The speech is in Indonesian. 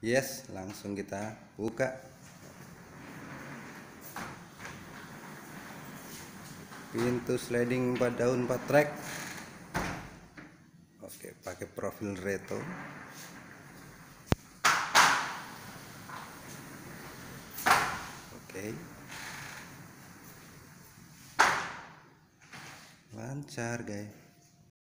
yes langsung kita buka. Pintu sliding 4 daun 4 track. Oke pakai profil reto oke. Lancar guys.